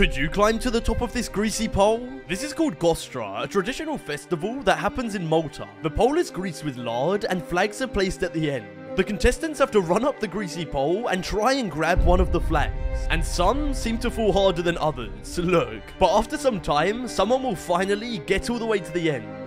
Could you climb to the top of this greasy pole? This is called Ġostra, a traditional festival that happens in Malta. The pole is greased with lard and flags are placed at the end. The contestants have to run up the greasy pole and try and grab one of the flags. And some seem to fall harder than others, look. But after some time, someone will finally get all the way to the end